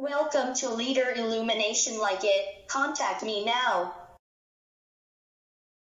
Welcome to Leader Illumination Like It. Contact me now.